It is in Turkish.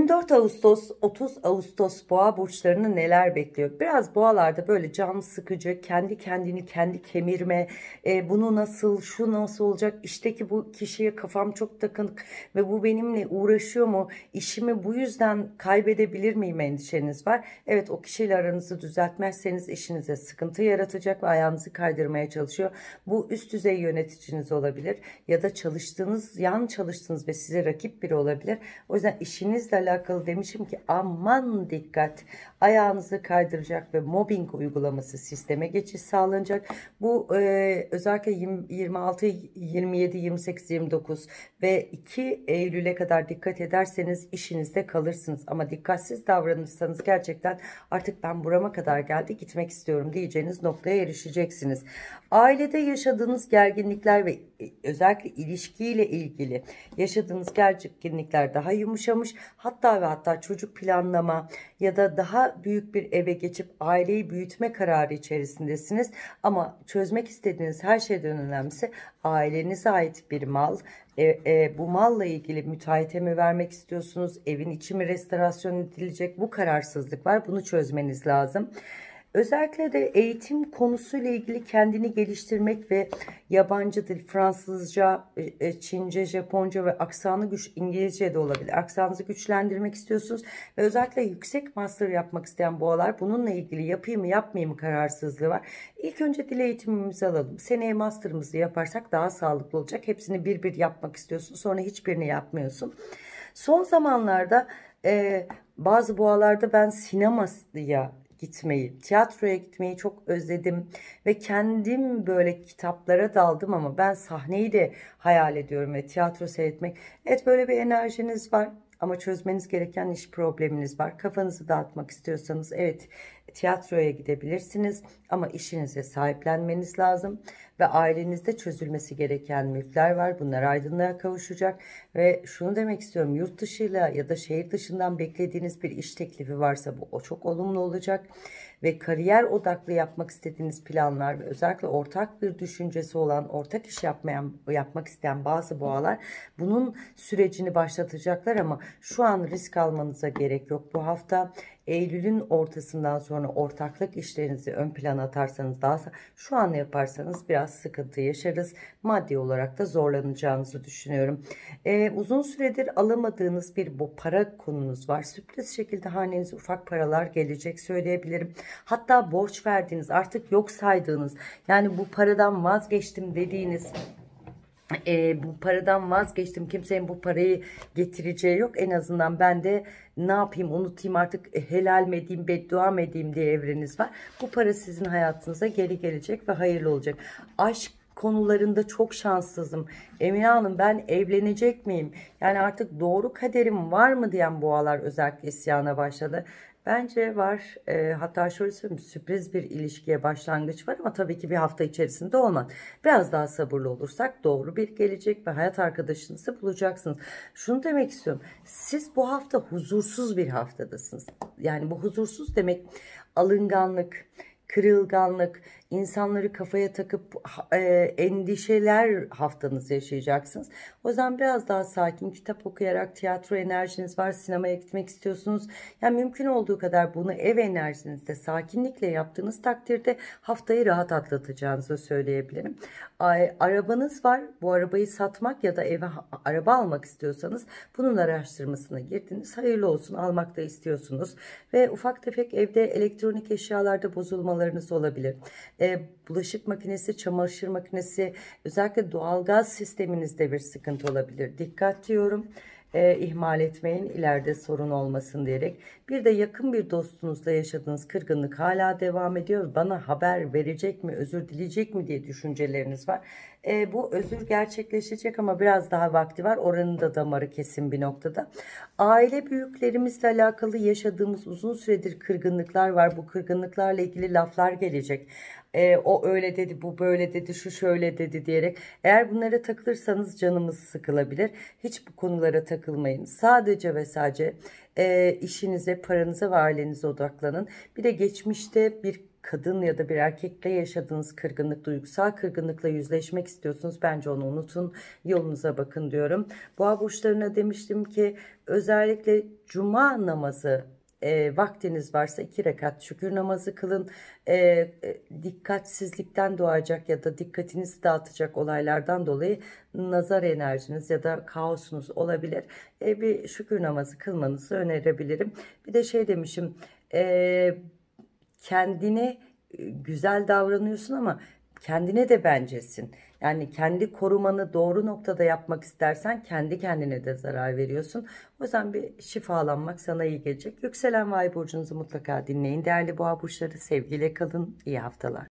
24 Ağustos 30 Ağustos boğa burçlarını neler bekliyor? Biraz boğalarda böyle can sıkıcı, kendi kendini kendi kemirme, e, bunu nasıl, şu nasıl olacak, işteki bu kişiye kafam çok takınık ve bu benimle uğraşıyor mu, işimi bu yüzden kaybedebilir miyim endişeniz var. Evet o kişiyle aranızı düzeltmezseniz işinize sıkıntı yaratacak ve ayağınızı kaydırmaya çalışıyor. Bu üst düzey yöneticiniz olabilir ya da çalıştığınız, yan çalıştığınız ve size rakip biri olabilir. O yüzden işinizle alakalı demişim ki aman dikkat ayağınızı kaydıracak ve mobbing uygulaması sisteme geçiş sağlanacak. Bu e, özellikle 26, 27, 28, 29 ve 2 Eylül'e kadar dikkat ederseniz işinizde kalırsınız. Ama dikkatsiz davranırsanız gerçekten artık ben burama kadar geldi gitmek istiyorum diyeceğiniz noktaya erişeceksiniz. Ailede yaşadığınız gerginlikler ve e, özellikle ilişkiyle ilgili yaşadığınız gerginlikler daha yumuşamış. Hatta ve hatta çocuk planlama ya da daha büyük bir eve geçip aileyi büyütme kararı içerisindesiniz. Ama çözmek istediğiniz her şeyden önemlisi ailenize ait bir mal. E, e, bu malla ilgili müteahhite mi vermek istiyorsunuz? Evin içi mi restorasyon edilecek? Bu kararsızlık var. Bunu çözmeniz lazım. Özellikle de eğitim konusuyla ilgili kendini geliştirmek ve yabancı dil, Fransızca, e, e, Çince, Japonca ve aksanı güç, İngilizce de olabilir. Aksanınızı güçlendirmek istiyorsunuz ve özellikle yüksek master yapmak isteyen boğalar bununla ilgili yapayım mı yapmayayım mı kararsızlığı var. İlk önce dil eğitimimizi alalım. Seneye master'ımızı yaparsak daha sağlıklı olacak. Hepsini bir bir yapmak istiyorsun sonra hiçbirini yapmıyorsun. Son zamanlarda e, bazı boğalarda ben sinemaya gitmeyi, tiyatroya gitmeyi çok özledim ve kendim böyle kitaplara daldım ama ben sahneyi de hayal ediyorum ve tiyatro seyretmek. Evet böyle bir enerjiniz var ama çözmeniz gereken iş probleminiz var. Kafanızı dağıtmak istiyorsanız evet tiyatroya gidebilirsiniz ama işinize sahiplenmeniz lazım ve ailenizde çözülmesi gereken mülkler var. Bunlar aydınlığa kavuşacak ve şunu demek istiyorum yurt dışıyla ya da şehir dışından beklediğiniz bir iş teklifi varsa bu o çok olumlu olacak ve kariyer odaklı yapmak istediğiniz planlar ve özellikle ortak bir düşüncesi olan, ortak iş yapmayan yapmak isteyen bazı boğalar bunun sürecini başlatacaklar ama şu an risk almanıza gerek yok. Bu hafta Eylül'ün ortasından sonra ortaklık işlerinizi ön plana atarsanız daha şu an yaparsanız biraz sıkıntı yaşarız. Maddi olarak da zorlanacağınızı düşünüyorum. Ee, uzun süredir alamadığınız bir bu para konunuz var. Sürpriz şekilde hanenize ufak paralar gelecek söyleyebilirim. Hatta borç verdiğiniz artık yok saydığınız yani bu paradan vazgeçtim dediğiniz e, bu paradan vazgeçtim kimsenin bu parayı getireceği yok en azından ben de ne yapayım unutayım artık helal mi edeyim beddua mı edeyim diye evreniz var bu para sizin hayatınıza geri gelecek ve hayırlı olacak aşk konularında çok şanssızım. Emine Hanım ben evlenecek miyim? Yani artık doğru kaderim var mı diyen boğalar özellikle isyana başladı. Bence var. E, hatta şöyle söyleyeyim sürpriz bir ilişkiye başlangıç var ama tabii ki bir hafta içerisinde olmaz. Biraz daha sabırlı olursak doğru bir gelecek ve hayat arkadaşınızı bulacaksınız. Şunu demek istiyorum. Siz bu hafta huzursuz bir haftadasınız. Yani bu huzursuz demek alınganlık, kırılganlık, insanları kafaya takıp e, endişeler haftanız yaşayacaksınız. O yüzden biraz daha sakin kitap okuyarak tiyatro enerjiniz var sinemaya gitmek istiyorsunuz. Yani mümkün olduğu kadar bunu ev enerjinizde sakinlikle yaptığınız takdirde haftayı rahat atlatacağınızı söyleyebilirim. Arabanız var bu arabayı satmak ya da eve araba almak istiyorsanız bunun araştırmasına girdiniz. Hayırlı olsun almak da istiyorsunuz ve ufak tefek evde elektronik eşyalarda bozulmalarınız olabilir e, bulaşık makinesi, çamaşır makinesi, özellikle doğalgaz sisteminizde bir sıkıntı olabilir. Dikkat diyorum. E, ihmal etmeyin ileride sorun olmasın diyerek. Bir de yakın bir dostunuzla yaşadığınız kırgınlık hala devam ediyor. Bana haber verecek mi, özür dileyecek mi diye düşünceleriniz var. E, bu özür gerçekleşecek ama biraz daha vakti var. Oranın da damarı kesin bir noktada. Aile büyüklerimizle alakalı yaşadığımız uzun süredir kırgınlıklar var. Bu kırgınlıklarla ilgili laflar gelecek e, o öyle dedi bu böyle dedi şu şöyle dedi diyerek eğer bunlara takılırsanız canımız sıkılabilir. Hiç bu konulara takılmayın. Sadece ve sadece e, işinize, paranıza ve ailenize odaklanın. Bir de geçmişte bir kadın ya da bir erkekle yaşadığınız kırgınlık, duygusal kırgınlıkla yüzleşmek istiyorsunuz. Bence onu unutun. Yolunuza bakın diyorum. Boğa burçlarına demiştim ki özellikle cuma namazı e, vaktiniz varsa iki rekat şükür namazı kılın. E, e, dikkatsizlikten doğacak ya da dikkatinizi dağıtacak olaylardan dolayı nazar enerjiniz ya da kaosunuz olabilir. E, bir şükür namazı kılmanızı önerebilirim. Bir de şey demişim e, kendine güzel davranıyorsun ama kendine de bencesin. Yani kendi korumanı doğru noktada yapmak istersen kendi kendine de zarar veriyorsun. O yüzden bir şifalanmak sana iyi gelecek. Yükselen Vay burcunuzu mutlaka dinleyin. Değerli boğa burçları sevgiyle kalın. İyi haftalar.